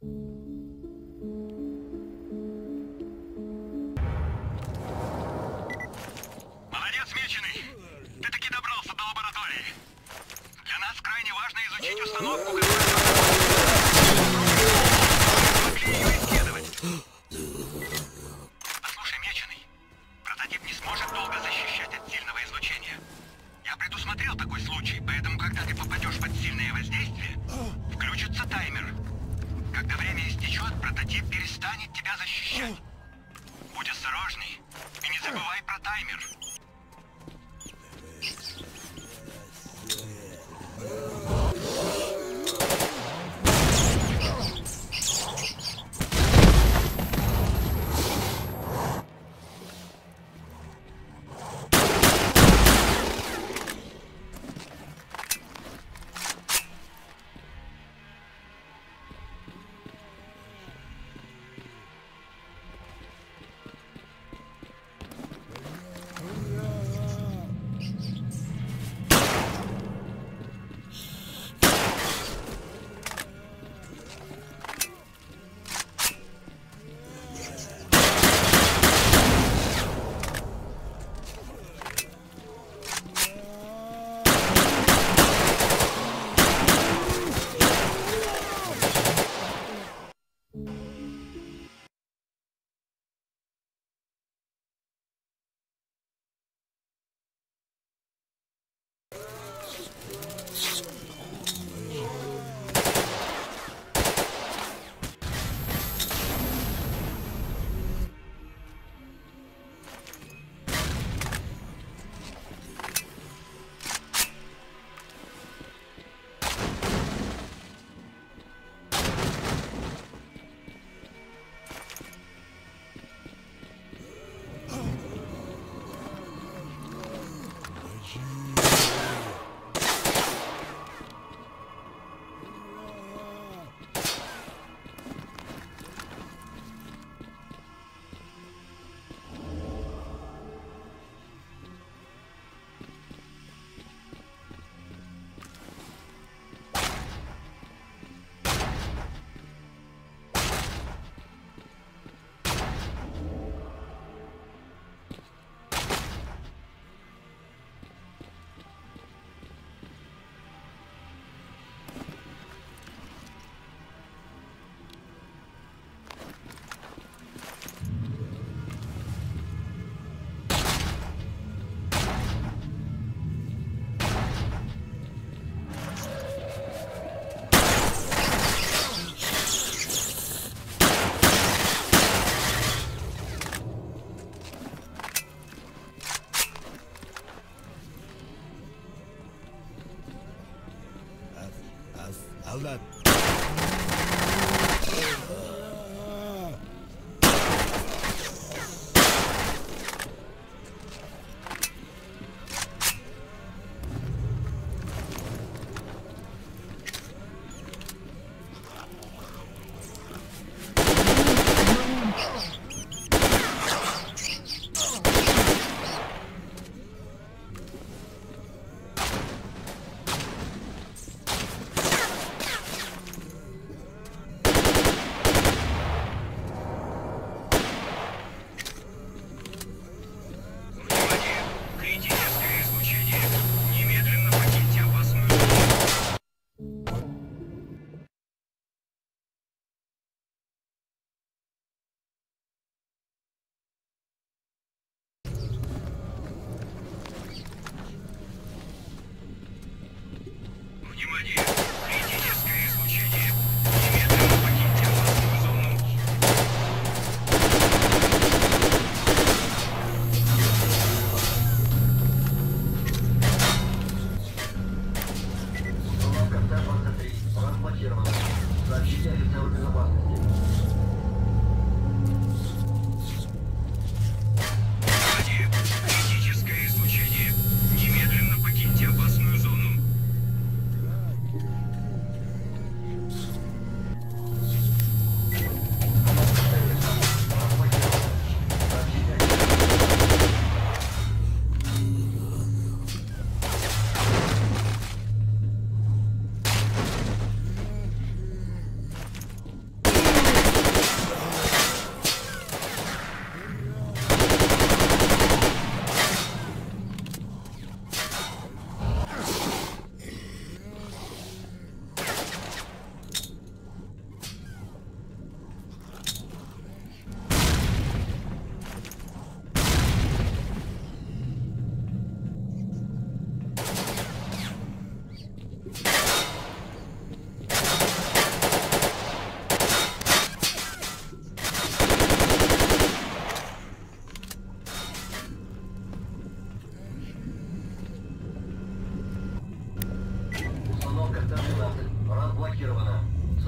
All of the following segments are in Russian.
Молодец, Меченый! Ты таки добрался до лаборатории. Для нас крайне важно изучить установку, которая могли ее. Послушай, Меченый, прототип не сможет долго защищать от сильного излучения. Я предусмотрел такой случай, поэтому когда ты попадешь под сильное воздействие, включится таймер. Когда время истечет, прототип перестанет тебя защищать. Будь осторожней и не забывай про таймер.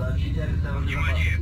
Внимание!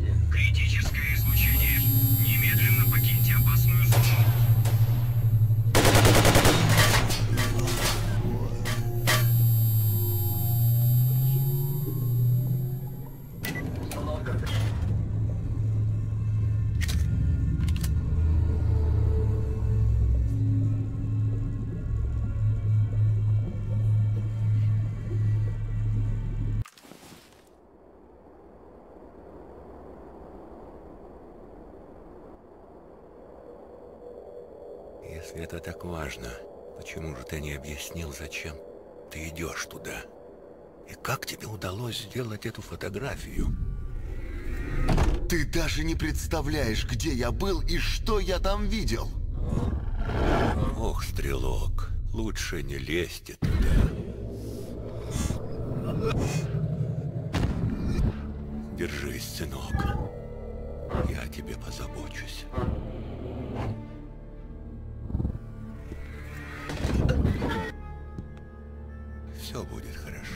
Если это так важно, почему же ты не объяснил, зачем ты идешь туда? И как тебе удалось сделать эту фотографию? Ты даже не представляешь, где я был и что я там видел. Ох, стрелок, лучше не лезьте туда. Держись, сынок. Я о тебе позабочусь.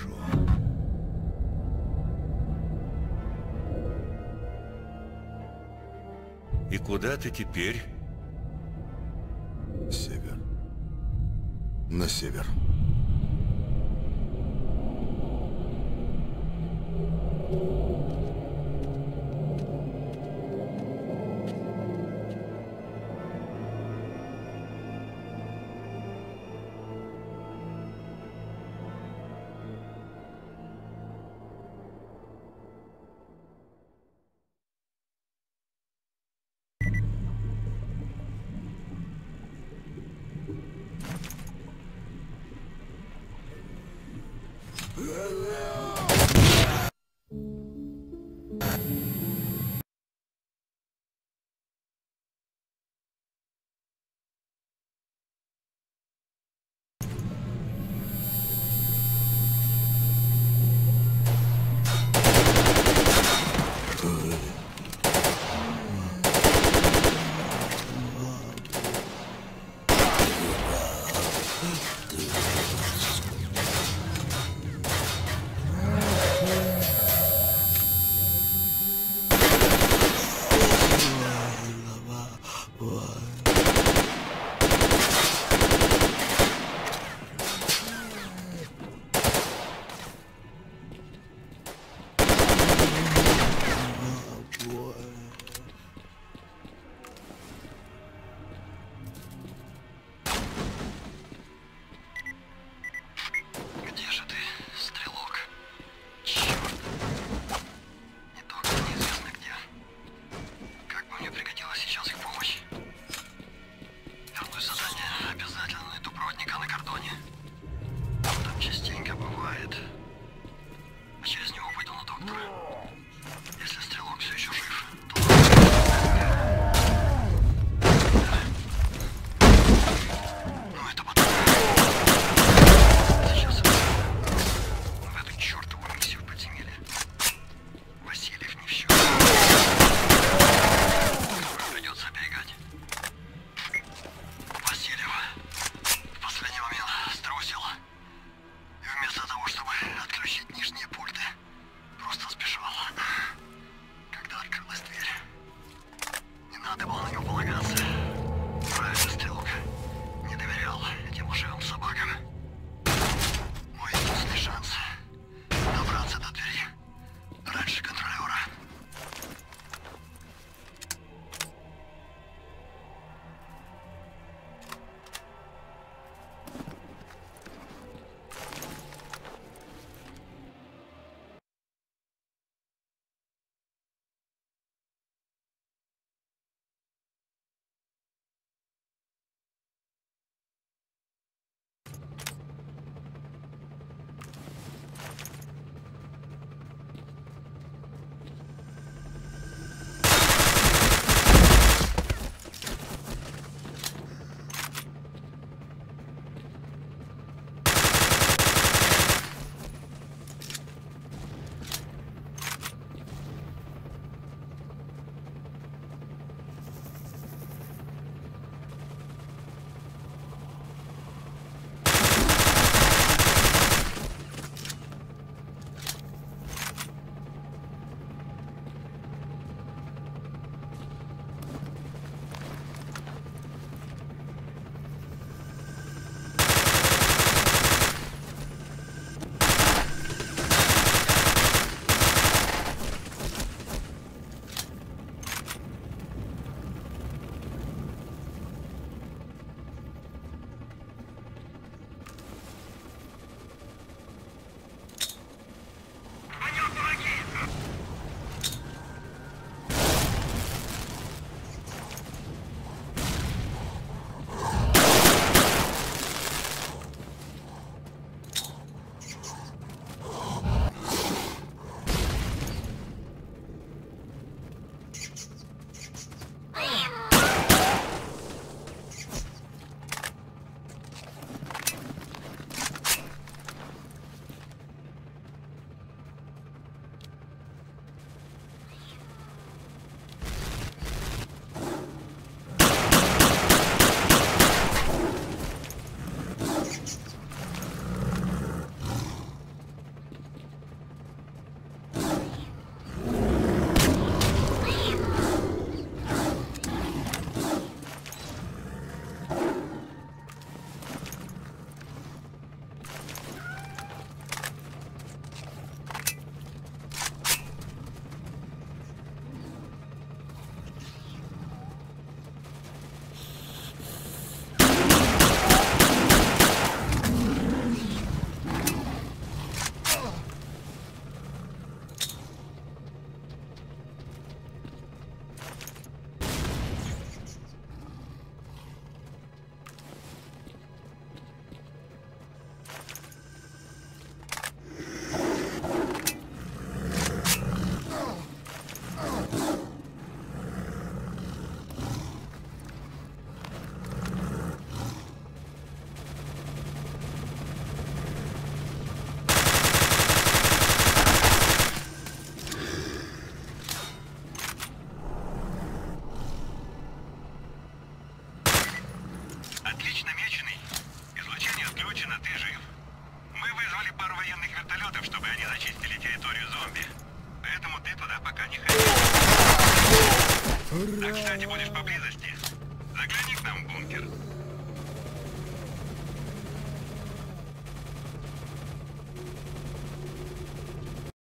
Хорошо. И куда ты теперь? Север. На север. the wall you're pulling up.